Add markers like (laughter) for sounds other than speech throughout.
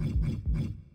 Mm-hmm.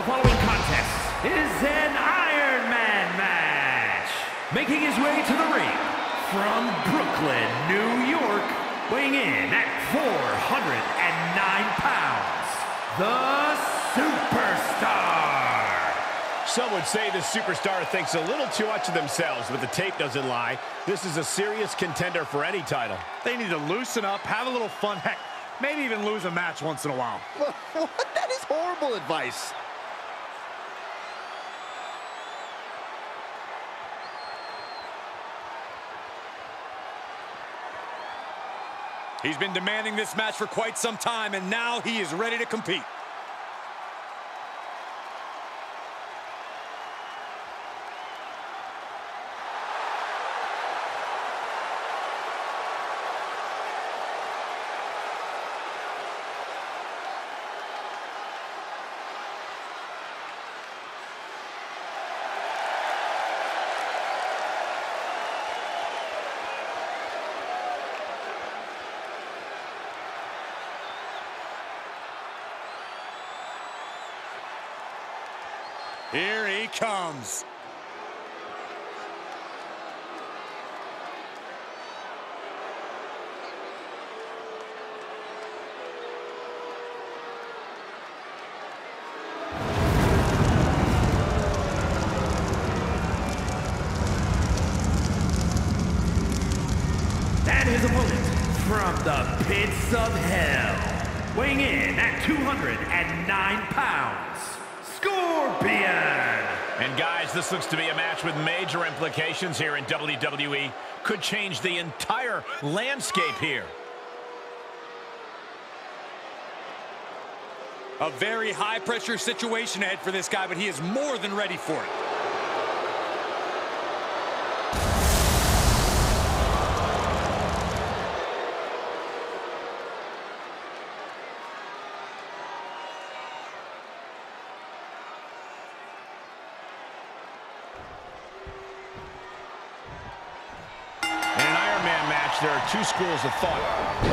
The following contest is an Iron Man match. Making his way to the ring from Brooklyn, New York, weighing in at 409 pounds, the Superstar. Some would say the superstar thinks a little too much of themselves, but the tape doesn't lie. This is a serious contender for any title. They need to loosen up, have a little fun, heck, maybe even lose a match once in a while. (laughs) that is horrible advice. He's been demanding this match for quite some time, and now he is ready to compete. Here he comes. This looks to be a match with major implications here in WWE. Could change the entire landscape here. A very high-pressure situation ahead for this guy, but he is more than ready for it. Two schools of thought.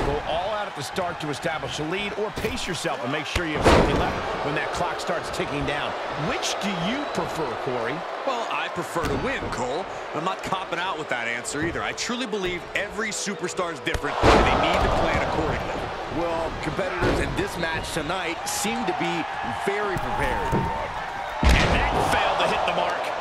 Go all out at the start to establish a lead, or pace yourself and make sure you have something left when that clock starts ticking down. Which do you prefer, Corey? Well, I prefer to win, Cole. I'm not copping out with that answer either. I truly believe every superstar is different, and they need to plan accordingly. Well, competitors in this match tonight seem to be very prepared. And that failed to hit the mark.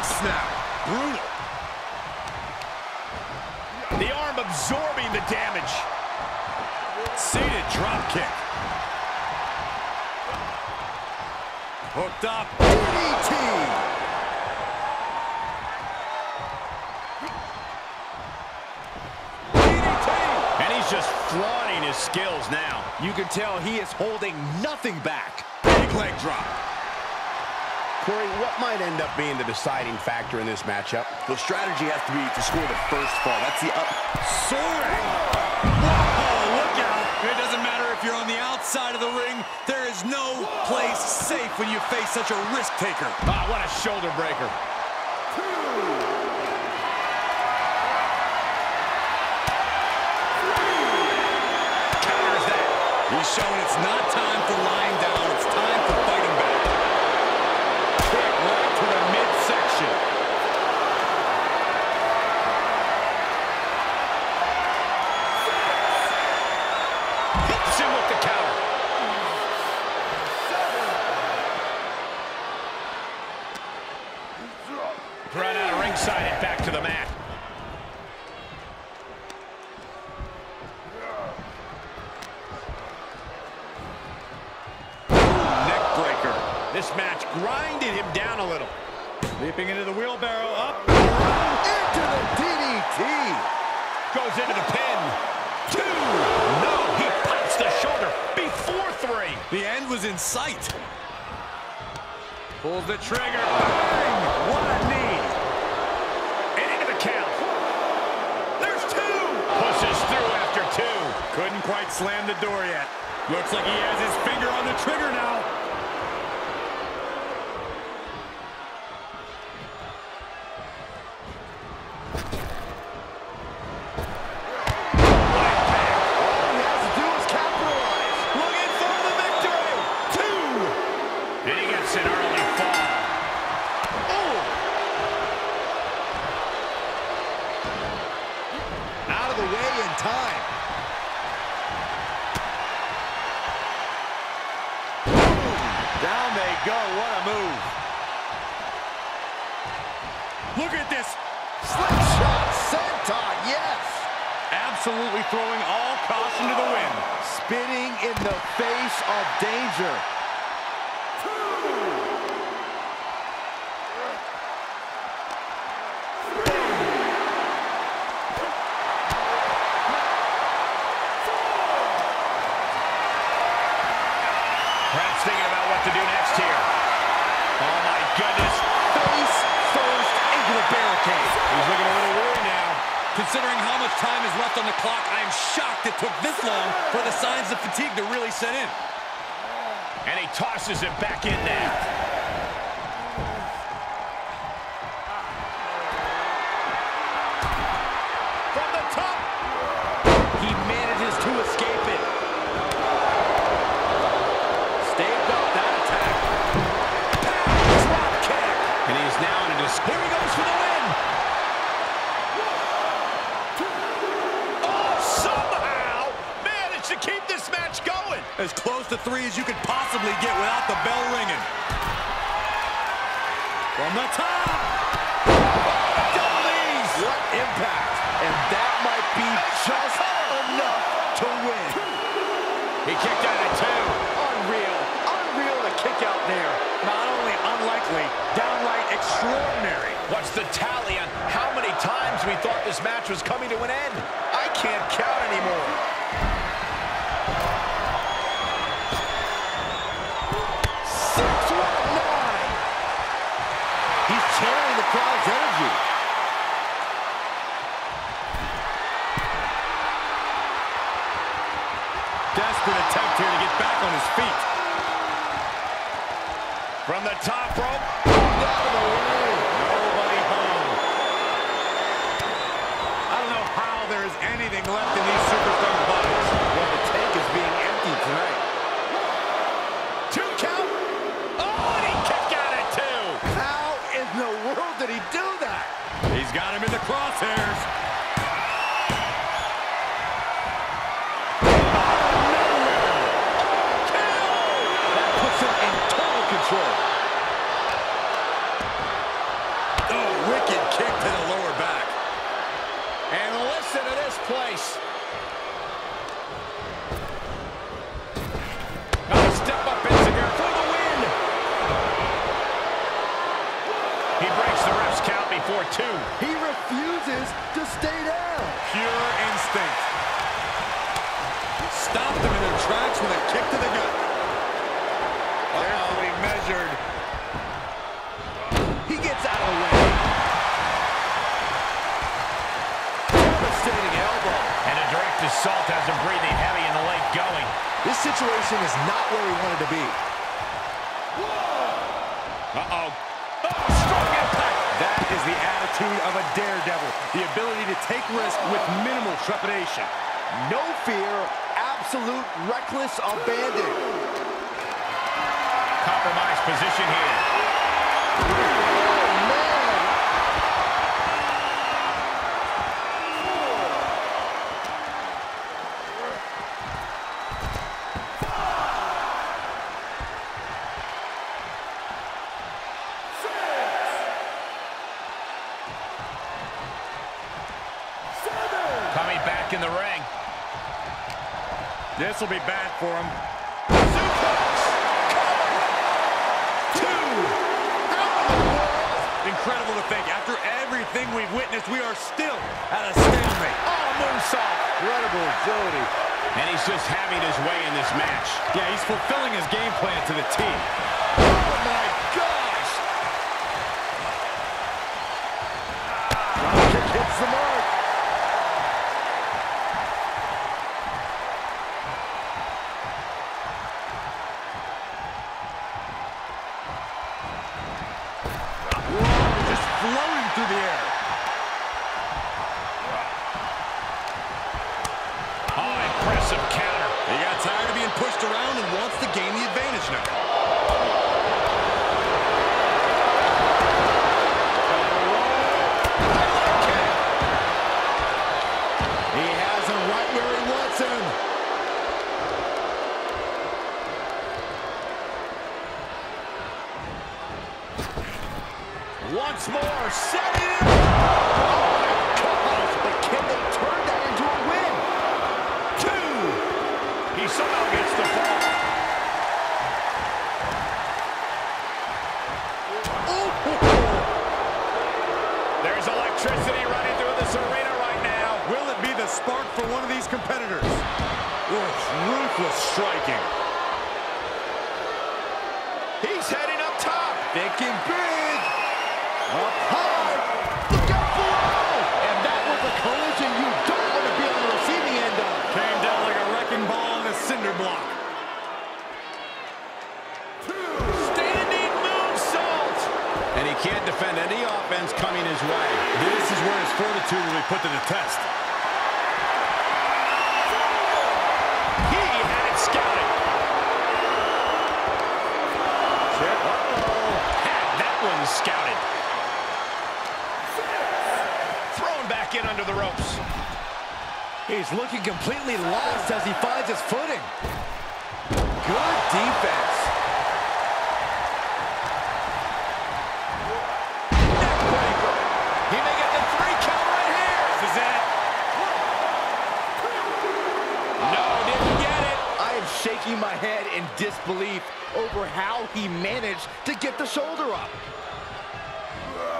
Neck snap. Brutal. The arm absorbing the damage. Seated drop kick. Hooked up. DDT. DDT. And he's just flaunting his skills now. You can tell he is holding nothing back. Big leg drop. Corey, what might end up being the deciding factor in this matchup? The strategy has to be to score the first fall. That's the up. Soaring. Whoa, look out. It doesn't matter if you're on the outside of the ring. There is no place safe when you face such a risk taker. Ah, what a shoulder breaker. Counters that. He's showing it's not time for lying quite slam the door yet. Looks like he has his finger on the trigger now. From the top. Dummies. What impact. And that might be just enough to win. He kicked out at two. Unreal. Unreal to kick out there. Not only unlikely, downright extraordinary. What's the tally on how many times we thought this match was coming to an end? I can't count anymore. Back on his feet. From the top rope. Down the lane. Nobody home. I don't know how there is anything left in these bodies. Well, the tank is being emptied tonight. Two count. Oh, and he kicked out at two. How in the world did he do that? He's got him in the crosshairs. Place. Situation is not where he wanted to be. Uh-oh. Oh, strong impact. That is the attitude of a daredevil. The ability to take risk with minimal trepidation. No fear, absolute reckless abandon. Compromised position here. Be bad for him. Incredible to think. After everything we've witnessed, we are still at a stalemate. Oh, moonsault. Incredible agility. And he's just having his way in this match. Yeah, he's fulfilling his game plan to the T. Oh my Once more, set it up. Oh, gosh, but can they turn that into a win? Two. He somehow gets the ball. Oh. There's electricity running through this arena right now. Will it be the spark for one of these competitors? Ruthless striking. He's heading up top. Thinking big. Up high. Look out. And that was a collision you don't want to be on the receiving end of. Came down like a wrecking ball on a cinder block. Standing moonsault. And he can't defend any offense coming his way. This is where his fortitude will be put to the test. He's looking completely lost as he finds his footing. Good defense. Neckbreaker. He may get the three count right here. This is it. No, didn't get it. I am shaking my head in disbelief over how he managed to get the shoulder up.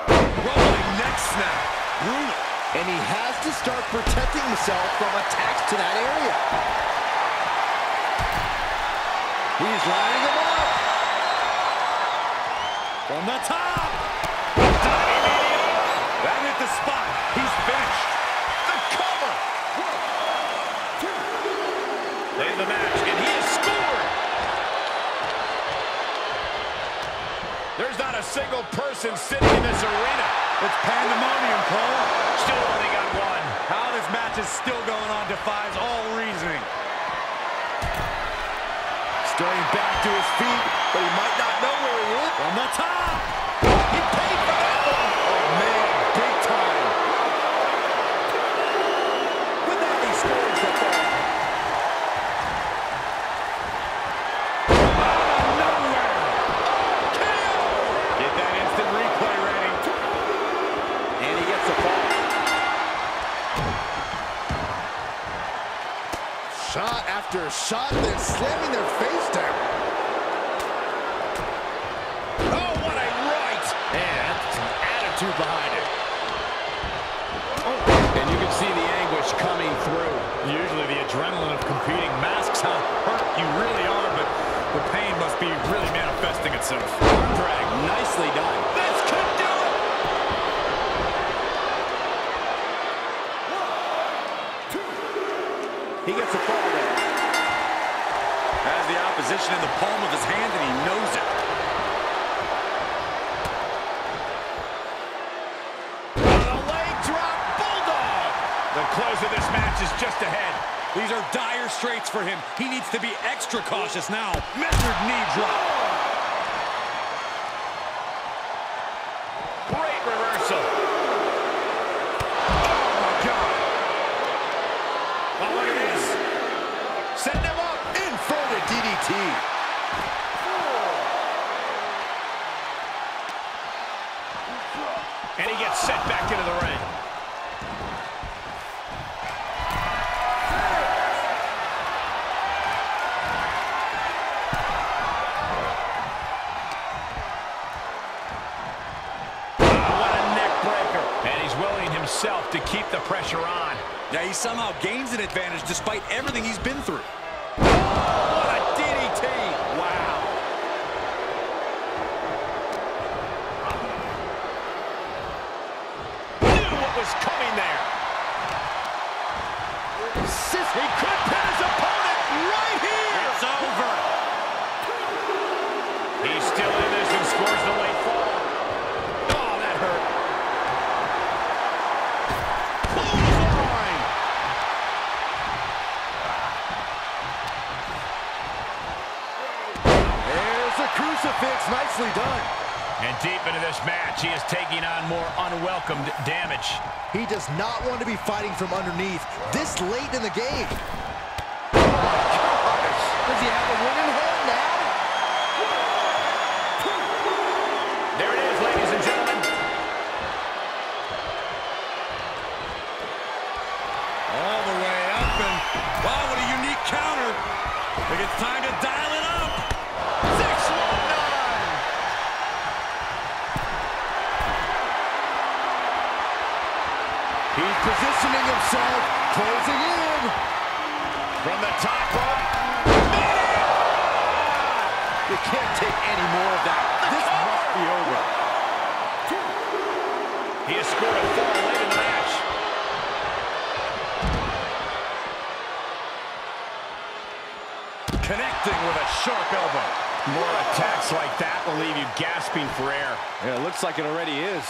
Rolling neck snap. Brutal. And he has to start protecting himself from attacks to that area. He's lining him up. From the top. That hit the spot. He's finished. The cover. In the match, single person sitting in this arena. It's pandemonium, Cole. Still only got one. How this match is still going on defies all reasoning. Starting back to his feet, but he might not know where he is. On the top. After shot, then slamming their face down. Oh, what a right. And some attitude behind it. And you can see the anguish coming through. Usually the adrenaline of competing masks how hurt you really are, but the pain must be really manifesting itself. Arm drag, nicely done. This could do it. He gets a fall there. Has the opposition in the palm of his hand, and he knows it. The leg drop, Bulldog. The close of this match is just ahead. These are dire straits for him. He needs to be extra cautious now. Measured knee drop. Great reversal. Oh, my God. Oh, look at this. Setting him up. Inverted DDT. And he gets set back into the ring. Oh, what a neck breaker. And he's willing himself to keep the pressure on. Yeah, he somehow gains an advantage despite everything he's been through. What a DDT. Wow. Nicely done. And deep into this match, he is taking on more unwelcomed damage. He does not want to be fighting from underneath this late in the game. Does he have a win in Connecting with a sharp elbow. More attacks like that will leave you gasping for air. Yeah, it looks like it already is.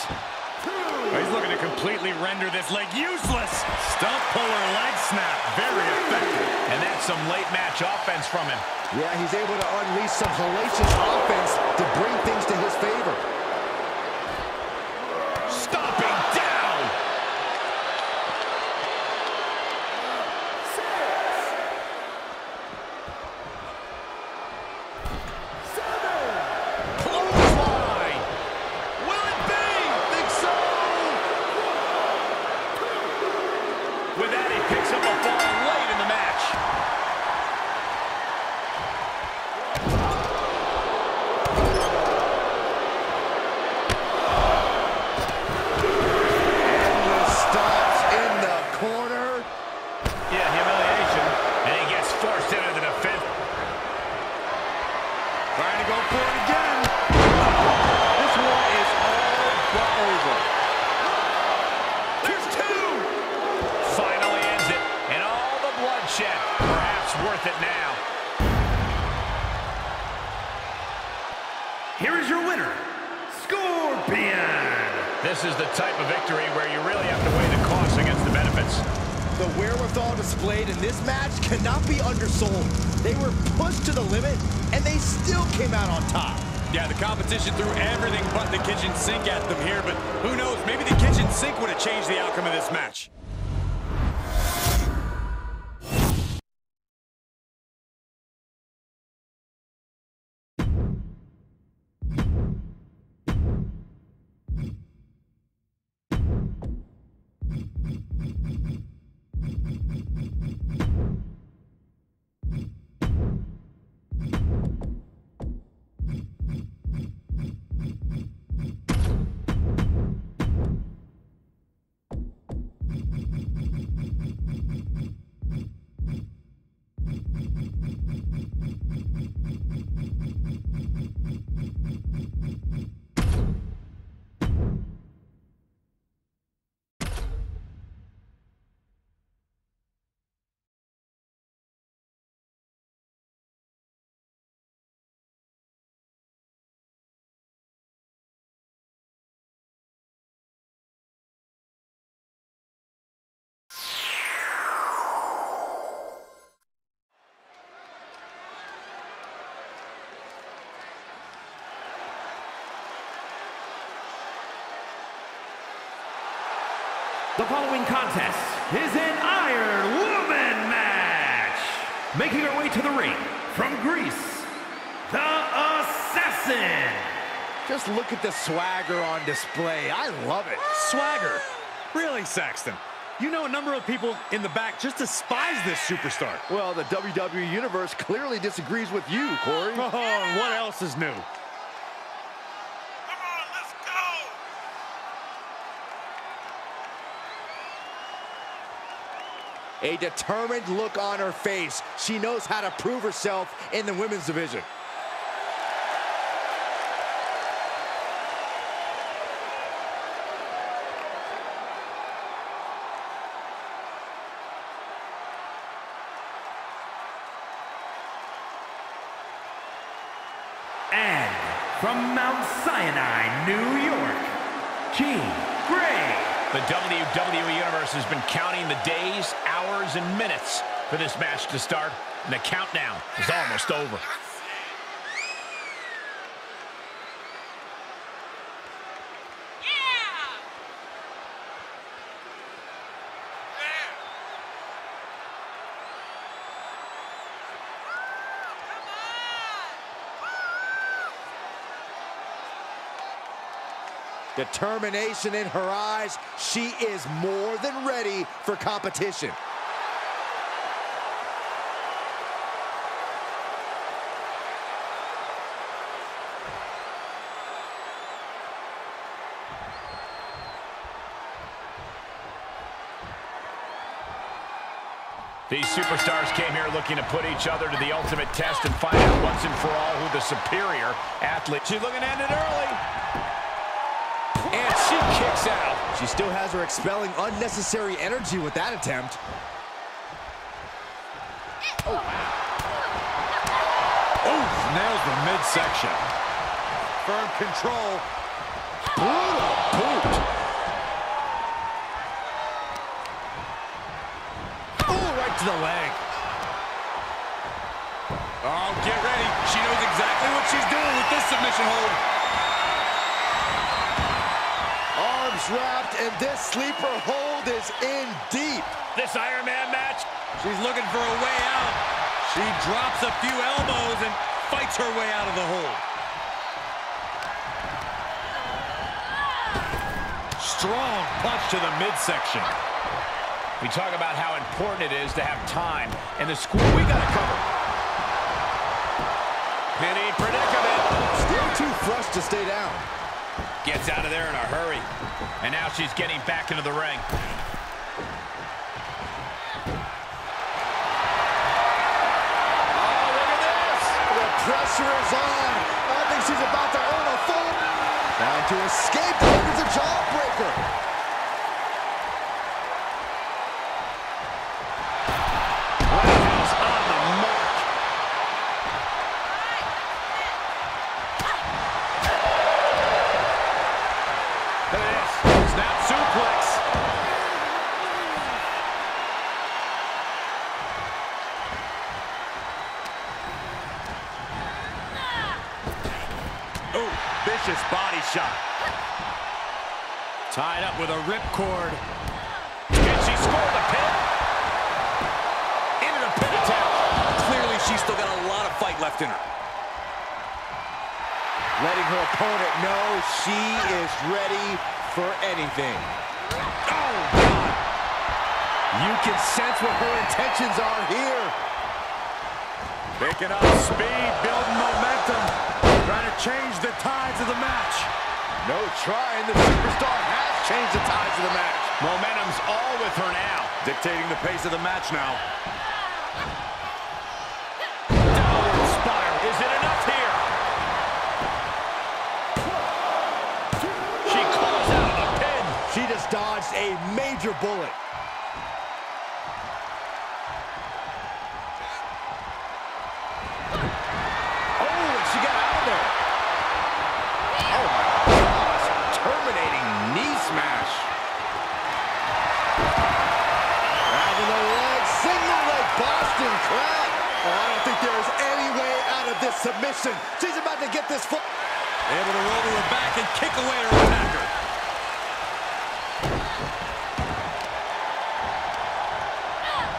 He's looking to completely render this leg useless. Stump puller leg snap. Very effective. And that's some late match offense from him. Yeah, he's able to unleash some hellacious offense to bring things to his favor. The following contest is an Iron Woman match. Making her way to the ring from Greece, the Assassin. Just look at the swagger on display. I love it. Swagger. Really, Saxton? You know a number of people in the back just despise this superstar. Well, the WWE Universe clearly disagrees with you, Corey. Oh, what else is new? A determined look on her face. She knows how to prove herself in the women's division. And from Mount Sinai, New York, Jean Grey. The WWE Universe has been counting the days, hours, and minutes for this match to start, and the countdown is almost over. Determination in her eyes. She is more than ready for competition. These superstars came here looking to put each other to the ultimate test and find out once and for all who the superior athlete. She's looking at end it early. Kicks out. She still has her expelling unnecessary energy with that attempt. Oof, nails the midsection. Firm control. Brutal boot. Oh, right to the leg. Oh, get ready. She knows exactly what she's doing with this submission hold. Arms wrapped, and this sleeper hold is in deep. This Iron Man match. She's looking for a way out. She drops a few elbows and fights her way out of the hold. Strong punch to the midsection. We talk about how important it is to have time, and the school we got to cover. Penny predicament. Still too fresh to stay down. Gets out of there in a hurry. And now she's getting back into the ring. Oh, look at this. The pressure is on. I think she's about to earn a full. Trying to escape. There's a jawbreaker. With a ripcord. Can she score the pin? Into the pin attempt. Clearly, she's still got a lot of fight left in her. Letting her opponent know she is ready for anything. Oh, God. You can sense what her intentions are here. Picking up speed, building momentum. Trying to change the tides of the match. No trying. The superstar has changed the tides of the match. Momentum's all with her now. Dictating the pace of the match now. Is it enough here? She calls out of the pin. She just dodged a major bullet. This submission. She's about to get this foot. Able to roll to her back and kick away her attacker.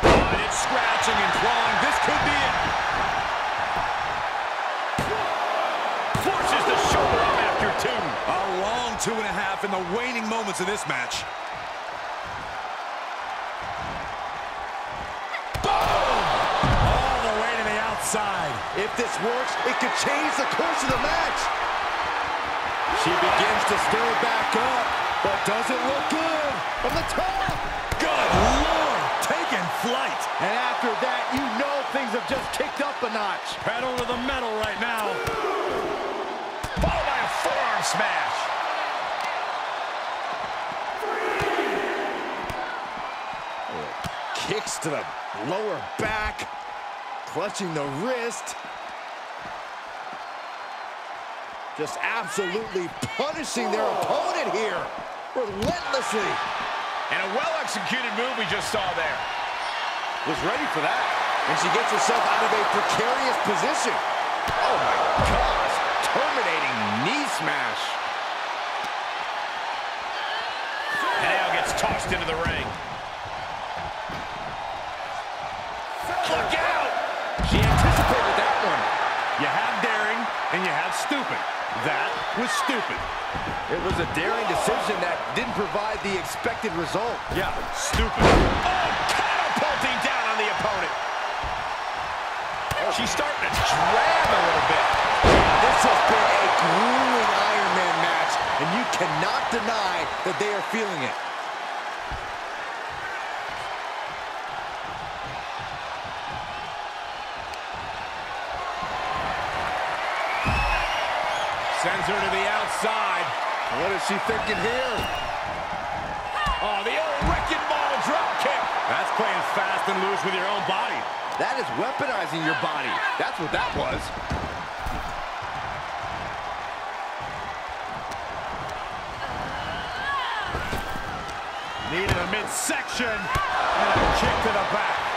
Oh, and it's scratching and clawing. This could be it. Forces the shoulder up after two. A long two and a half in the waning moments of this match. Outside. If this works, it could change the course of the match. She begins to stir back up, but doesn't look good. From the top. Good Lord, taking flight. And after that, you know things have just kicked up a notch. Pedal to the metal right now. Followed by a forearm smash. Kicks to the lower back. Clutching the wrist. Just absolutely punishing their opponent here. Relentlessly. And a well-executed move we just saw there. Was ready for that. And she gets herself out of a precarious position. Oh my gosh. Terminating knee smash. And now gets tossed into the ring. And you have stupid. That was stupid. It was a daring decision that didn't provide the expected result. Yeah, stupid. Oh, catapulting down on the opponent. She's starting to drag a little bit. This has been a grueling Iron Man match, and you cannot deny that they are feeling it. Her to the outside. What is she thinking here? Oh, the old wrecking ball drop kick. That's playing fast and loose with your own body. That is weaponizing your body. That's what that was. Needed a midsection and a kick to the back.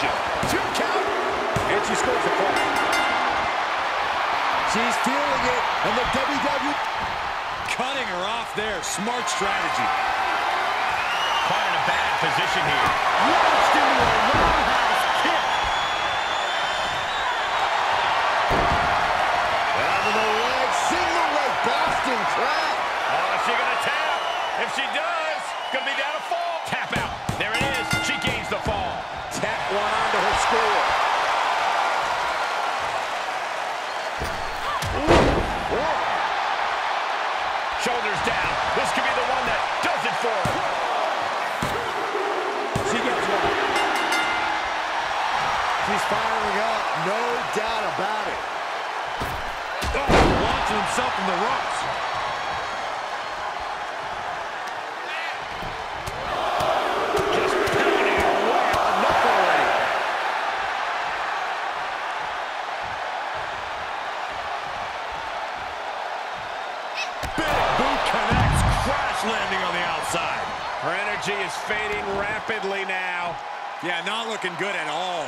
Execution. Two count. And she scores a point. She's feeling it. And the WWE... Cutting her off there. Smart strategy. Caught in a bad position here. Launched into a roundhouse kick. Down to the leg. Single leg Boston crab. Oh, is she gonna tap? If she does, score. Shoulders down. This could be the one that does it for her. She gets one. She's firing up. No doubt about it. Oh, launching himself from the ropes. Now. Yeah, not looking good at all.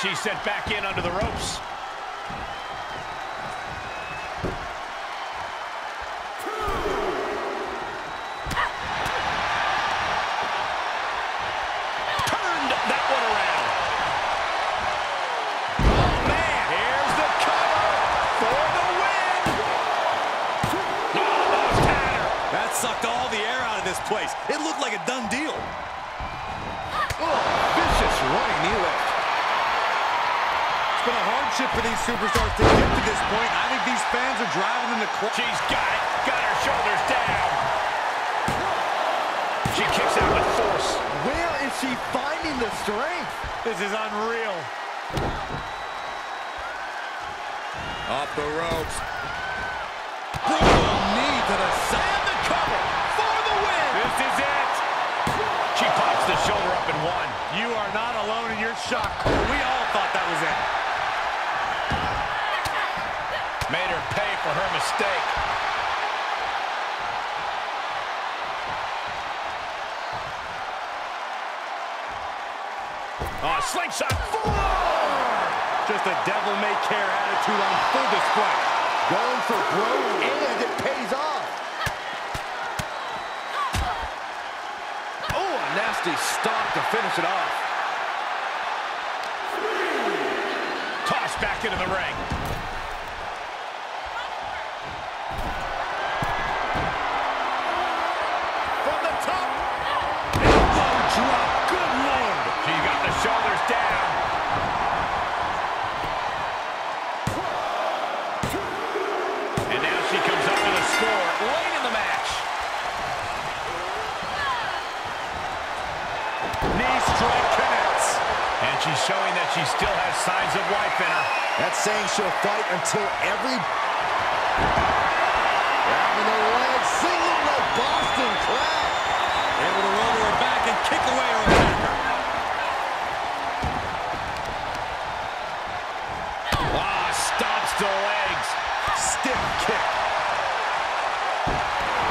She's sent back in under the ropes. A done deal. Oh, vicious running knee lift. It's been a hardship for these superstars to get to this point. I think these fans are driving them to crazy. She's got it. Got her shoulders down. She kicks out with force. Where is she finding the strength? This is unreal. Off the ropes. Brutal knee to the side. Shoulder up and one. You are not alone in your shock. We all thought that was it. Made her pay for her mistake. Oh, slingshot. Just a devil-may-care attitude on full display. Going for broke, and it pays off. Nasty stop to finish it off. Tossed back into the ring. Saying she'll fight until every... To the leg, single leg Boston crab. Able to roll to her back and kick away her attacker. Ah, stops the legs. Stiff kick.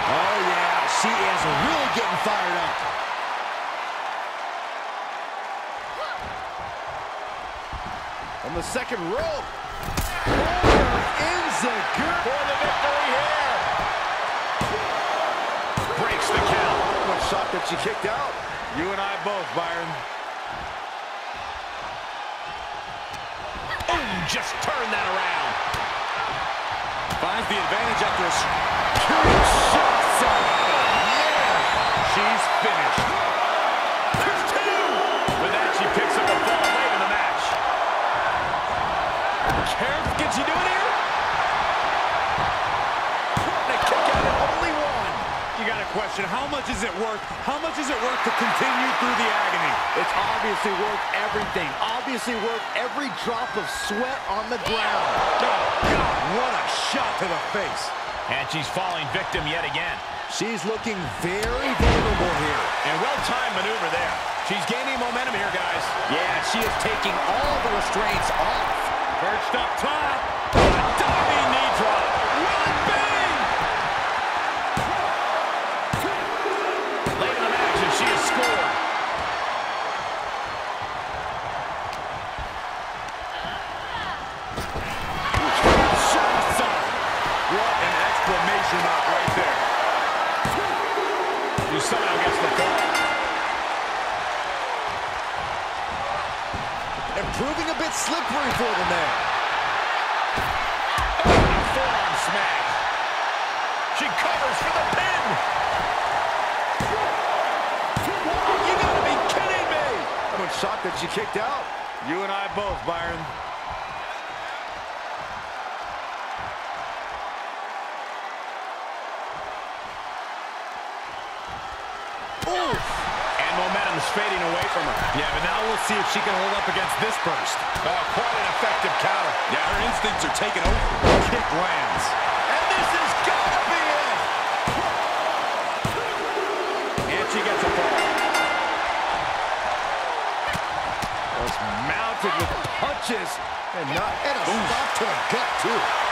Oh, yeah, she is really getting fired up. On the second rope. Good. For the victory here. Breaks the count. One shot that she kicked out. You and I both, Byron. Boom, just turn that around. Finds the advantage after a huge shot. Yeah. She's finished. There's two! With that, she picks up a fall late in the match. Care can she do it here? Question. How much is it worth? How much is it worth to continue through the agony? It's obviously worth everything. Obviously worth every drop of sweat on the ground. Oh, God, what a shot to the face. And she's falling victim yet again. She's looking very vulnerable here. And well-timed maneuver there. She's gaining momentum here, guys. Yeah, she is taking all the restraints off. Perched up top. A diving knee drop. Bit slippery for them there. Forearm smash. She covers for the pin. You gotta be kidding me. I'm shocked that she kicked out. You and I both, Byron. Momentum's fading away from her. Yeah, but now we'll see if she can hold up against this burst. Oh, quite an effective counter. Yeah, her instincts are taking over. Kick lands. And this is gonna be it. And she gets a ball. Was mounted with punches and not and a stop to the gut too.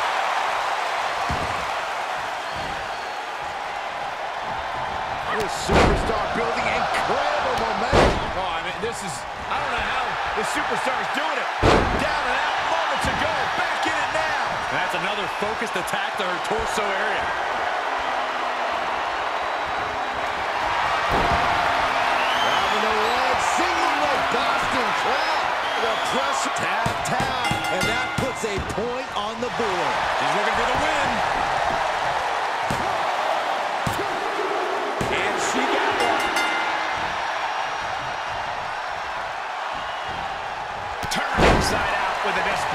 This superstar building incredible momentum. Oh, I mean, this is, I don't know how the superstar's doing it. Down and out moments ago. Back in it now. That's another focused attack to her torso area. Driving the leg, single leg Boston crab. The press tap tap, and that puts a point on the board.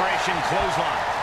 Desperation clothesline.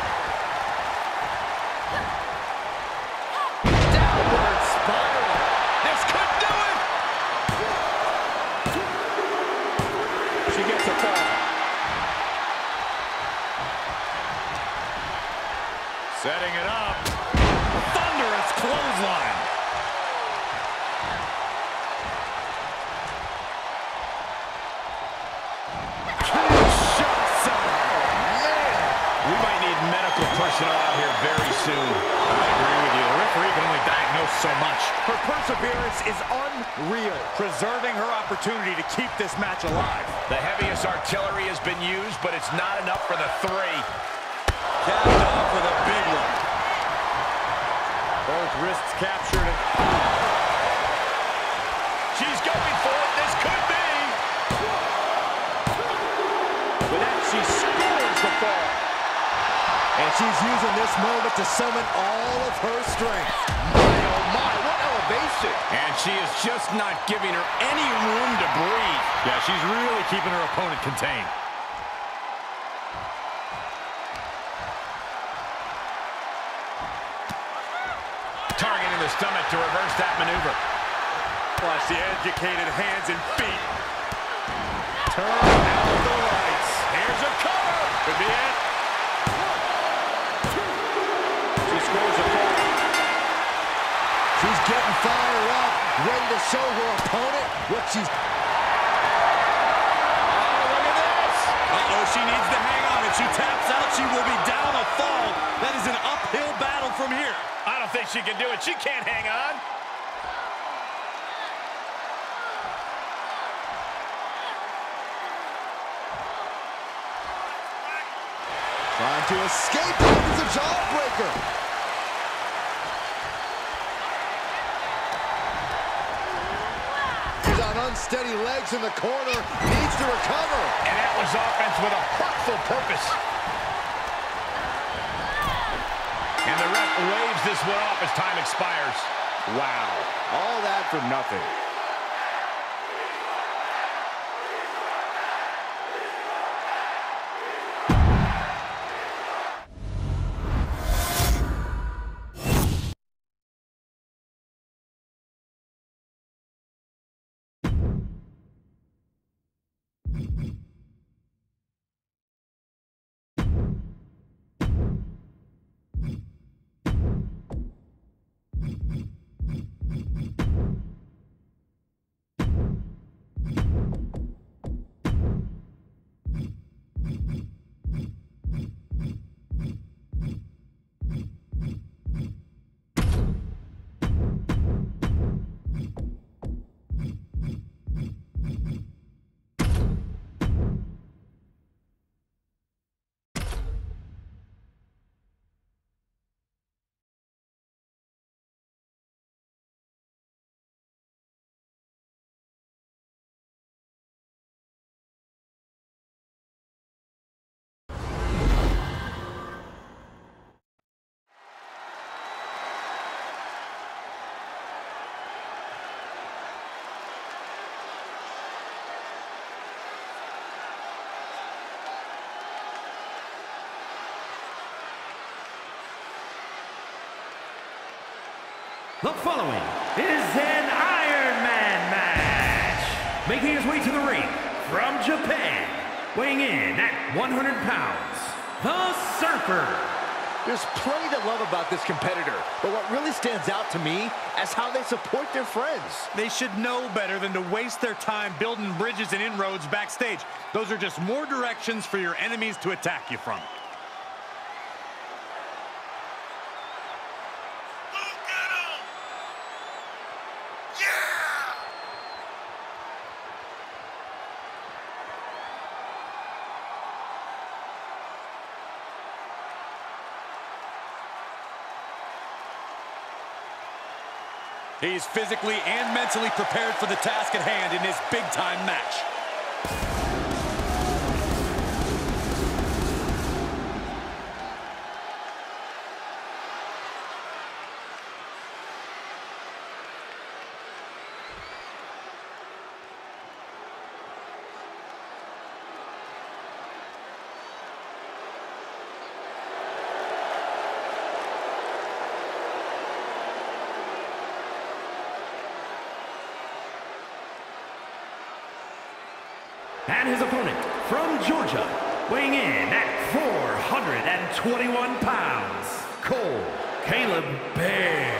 It's not enough for the three. Capped off with a big one. Both wrists captured. She's going for it. This could be. with that, she scores the fall. And she's using this moment to summon all of her strength. My, oh my, what elevation. And she is just not giving her any room to breathe. Yeah, she's really keeping her opponent contained. Targeting stomach to reverse that maneuver. Watch the educated hands and feet. Turn out the lights. Here's a cover. Could be it. She scores a fall. She's getting fired up, ready to show her opponent what she's... Uh-oh, she needs to hang on. If she taps out, she will be down a fall. That is an uphill battle from here. I don't think she can do it. She can't hang on. Trying to escape. It's a jawbreaker. She's on unsteady legs in the corner. Needs to recover. And that was offense with a hurtful purpose. And And the ref waves this one off as time expires. Wow. All that for nothing. The following is an Iron Man match. Making his way to the ring from Japan, weighing in at 100 pounds, the Surfer. There's plenty to love about this competitor, but what really stands out to me is how they support their friends. They should know better than to waste their time building bridges and inroads backstage. Those are just more directions for your enemies to attack you from. He's physically and mentally prepared for the task at hand in this big-time match. And his opponent from Georgia, weighing in at 421 pounds, Cole Caleb Bear.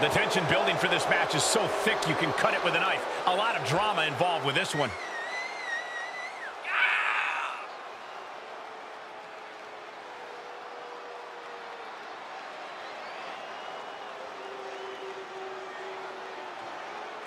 The tension building for this match is so thick you can cut it with a knife. A lot of drama involved with this one.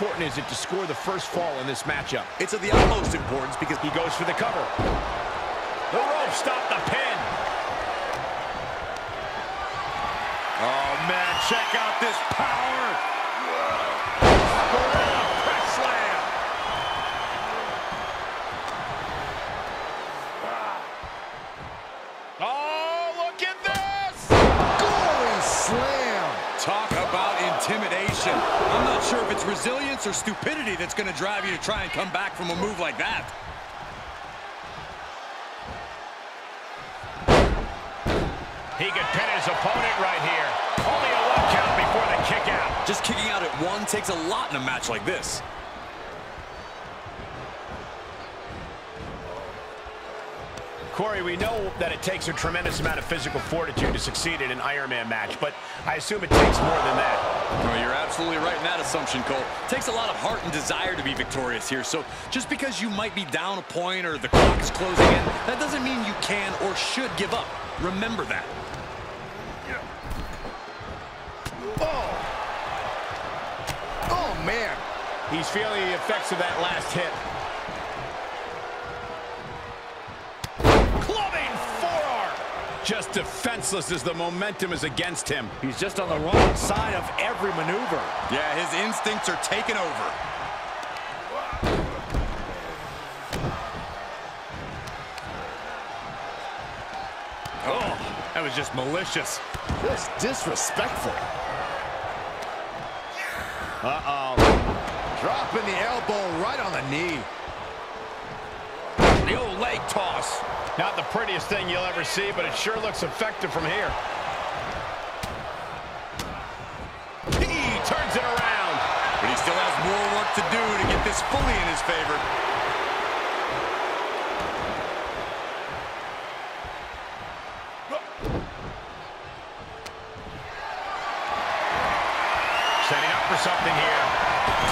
important is it to score the first fall in this matchup? It's of the utmost importance because He goes for the cover. The rope stopped the pin. Oh, man, check out this power. Resilience or stupidity that's going to drive you to try and come back from a move like that. He could pin his opponent right here. Only a one count before the kick out. Just kicking out at one takes a lot in a match like this. Corey, we know that it takes a tremendous amount of physical fortitude to succeed in an Iron Man match, but I assume it takes more than that. Oh, you're absolutely right in that assumption, Cole. It takes a lot of heart and desire to be victorious here. So just because you might be down a point or the clock is closing in, that doesn't mean you can or should give up. Remember that. Oh, Oh, man! He's feeling the effects of that last hit. Clubbing forearm. Just defenseless as the momentum is against him. He's just on the wrong side of every maneuver. Yeah, his instincts are taking over. Oh, that was just malicious. Just disrespectful. Uh-oh. Dropping the elbow right on the knee. The old leg toss. Not the prettiest thing you'll ever see, but it sure looks effective from here. He turns it around. But he still has more work to do to get this fully in his favor. Setting up for something here.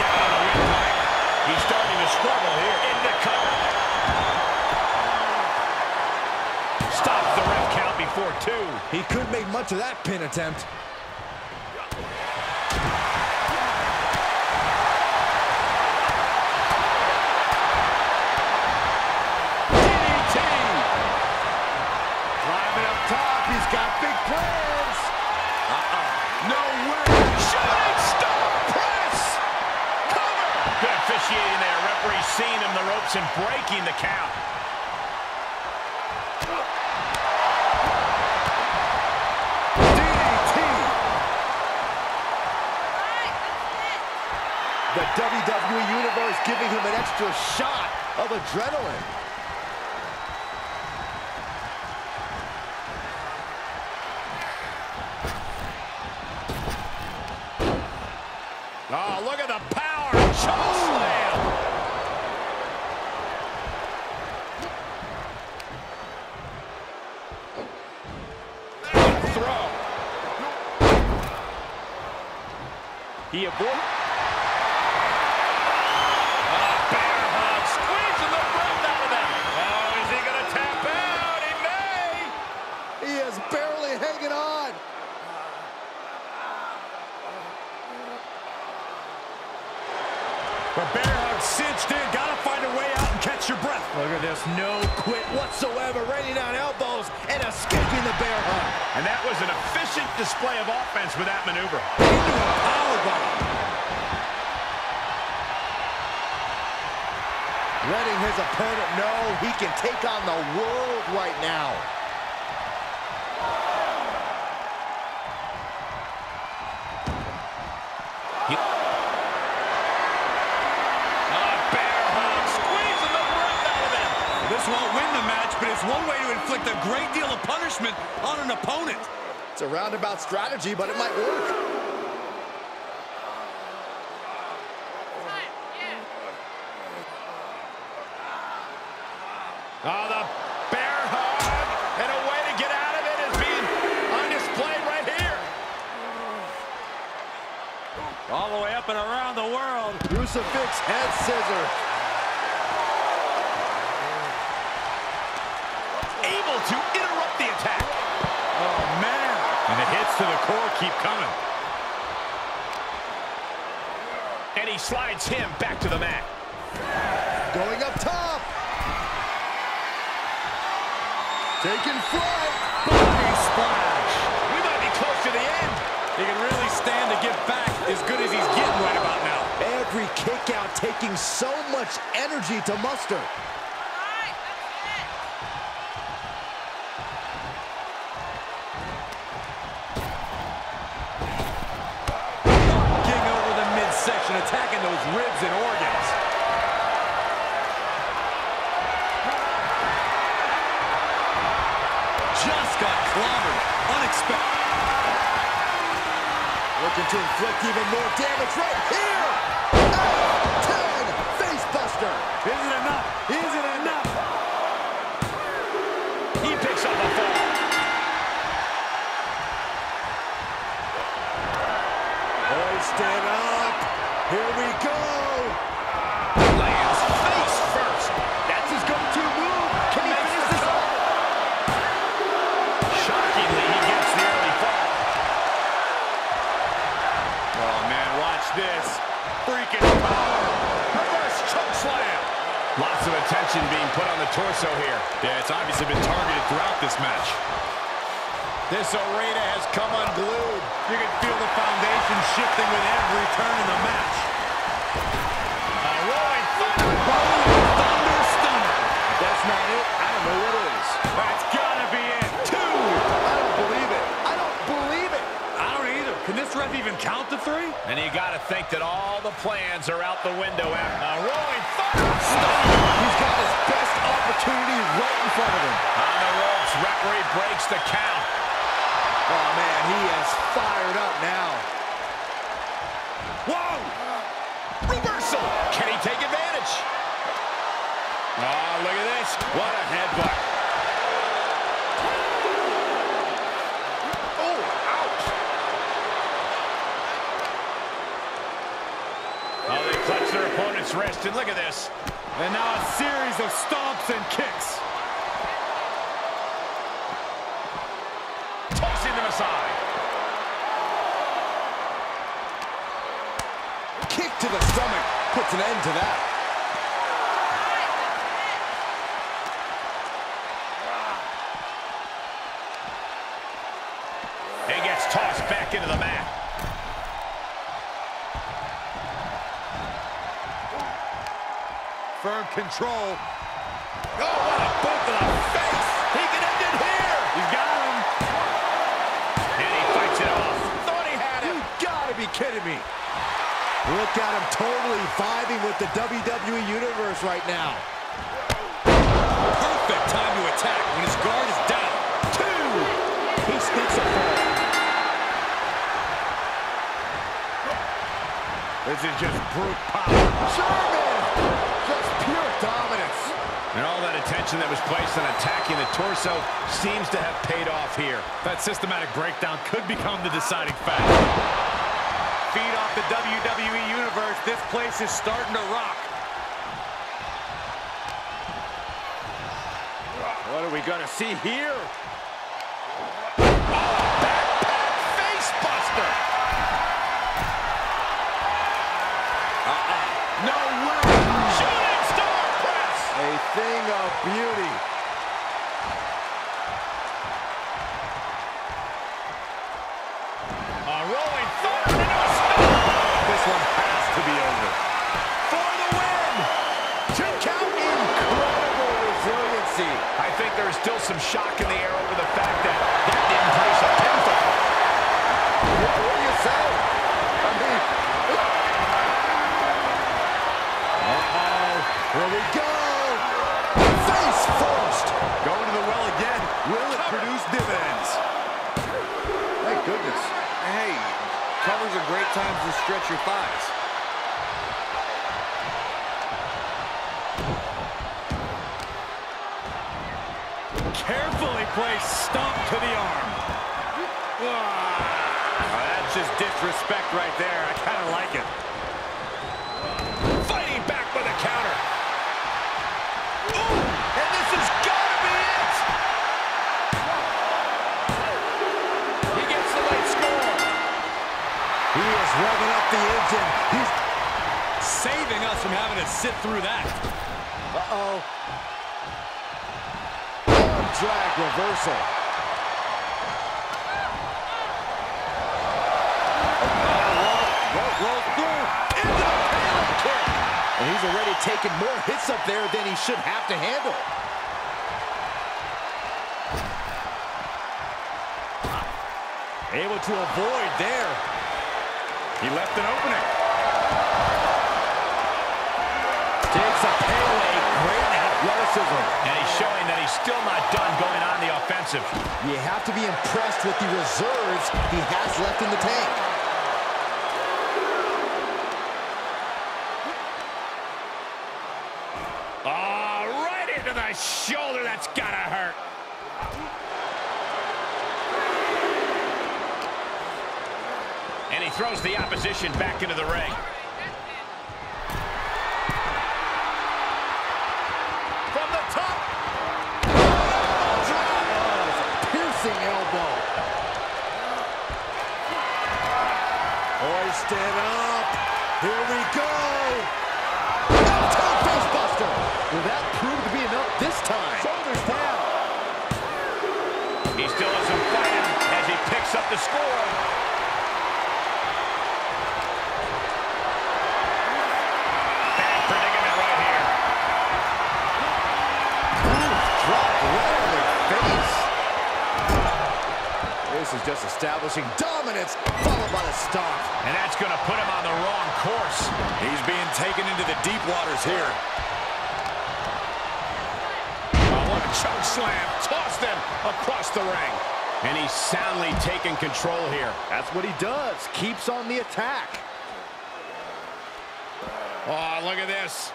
Down on the windpipe. He's starting to struggle here. Into cover. Stops the ref count before two. He of that pin attempt. Climbing up top, he's got big plans. No way. Seeing him the ropes and breaking the count. WWE Universe giving him an extra shot of adrenaline. A roundabout strategy, but it might work. Oh, the bear hug. And a way to get out of it is being on display right here. All the way up and around the world. Crucifix head scissor. Able to hits to the core keep coming. And he slides him back to the mat. Going up top. Taking flight. Body splash. We might be close to the end. He can really stand to give back as good as he's getting right about now. Every kick out taking so much energy to muster. Looking to inflict even more damage right here. F10 facebuster. Isn't enough. Isn't enough. He picks up a fall. Hoisted up. Here we Being put on the torso here. Yeah, it's obviously been targeted throughout this match. This arena has come unglued. You can feel the foundation shifting with every turn in the match. Rolling thunder. thunder stunner. That's not it. I don't know what is. That's gotta be it. Two. I don't believe it. I don't believe it. I don't either. Ref even count to three? And you got to think that all the plans are out the window after a rolling thunder stunner. He's got his best opportunity right in front of him. On the ropes, referee breaks the count. Oh, man, he is fired up now. Whoa! Reversal! Can he take advantage? Oh, look at this. What a headbutt. Oh, ouch. Oh, they clutch opponent's wrist, and look at this. And now a series of stomps and kicks. Tossing them aside. Kick to the stomach puts an end to that. Control. Oh, what a boot to the face. He can end it here. He's got him. And he fights it off. Thought he had him. You gotta be kidding me. Look at him totally vibing with the WWE Universe right now. Perfect time to attack when his guard is down. Two. He sneaks a fall. This is just brute power. Sherman. Just pure dominance. And all that attention that was placed on attacking the torso seems to have paid off here. That systematic breakdown could become the deciding factor. Feed off the WWE Universe. This place is starting to rock. What are we going to see here? Thing of beauty. Stretch your thighs. Carefully placed stomp to the arm. Ah, that's just disrespect right there. I kind of like it. Revving up the engine. He's... Saving us from having to sit through that. Uh-oh. Arm drag reversal. Roll through. Into the panel kick. And he's already taken more hits up there than he should have to handle. Able to avoid there. He left an opening. Takes a Pele. Great athleticism. And he's showing that he's still not done going on the offensive. You have to be impressed with the reserves he has left in the tank. Oh, right into the shoulder. That's got to hurt. And he opposition back into the ring. control here. That's what he does. Keeps on the attack. Oh, look at this.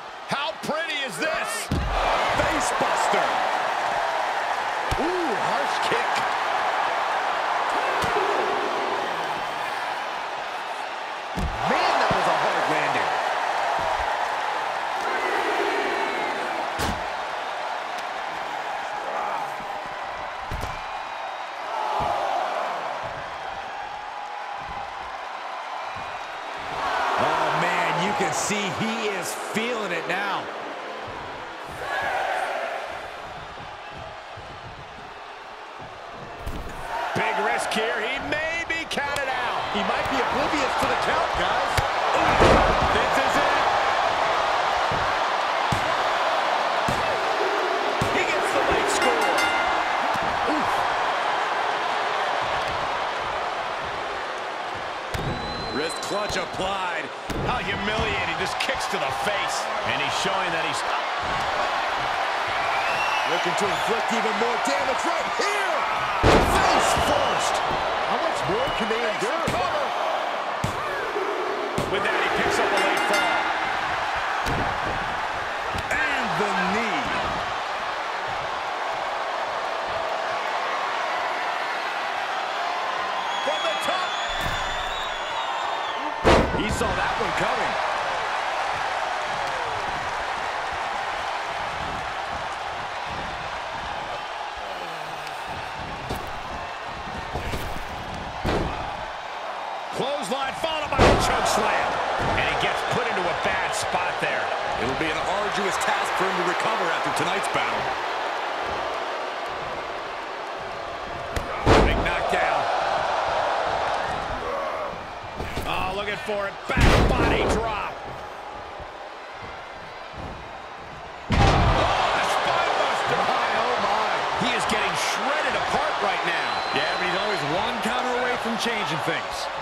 for it. Back body drop. Oh, oh he is getting shredded apart right now. Yeah, but he's always one counter away from changing things.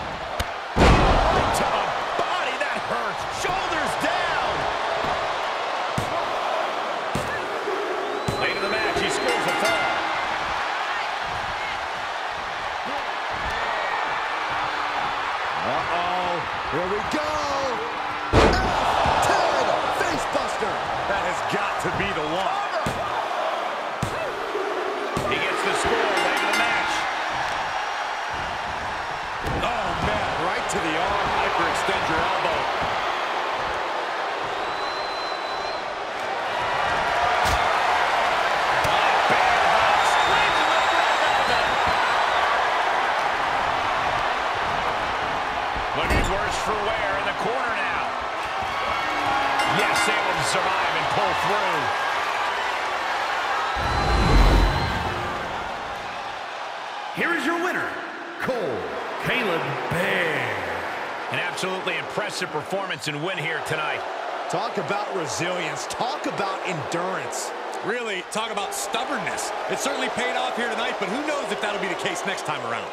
performance and win here tonight. Talk about resilience. Talk about endurance. Really, talk about stubbornness. It certainly paid off here tonight, but who knows if that'll be the case next time around.